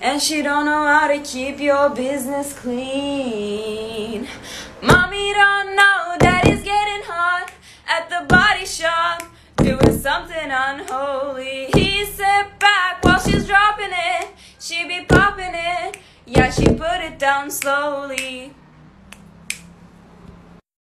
And she don't know how to keep your business clean. Mommy don't know daddy's getting hot at the body shop, doing something unholy. He sit back while she's dropping it. She be popping it. Yeah, she put it down slowly.